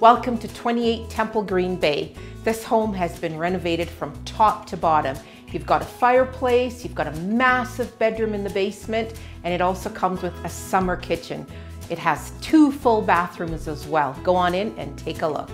Welcome to 28 Templegreen Bay. This home has been renovated from top to bottom. You've got a fireplace, you've got a massive bedroom in the basement, and it also comes with a summer kitchen. It has two full bathrooms as well. Go on in and take a look.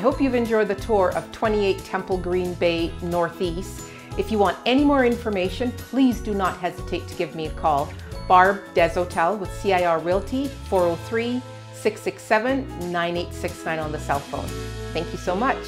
Hope you've enjoyed the tour of 28 Templegreen Bay Northeast. If you want any more information, please do not hesitate to give me a call. Barb Desautels with CIR Realty, 403 667 9869 on the cell phone. Thank you so much.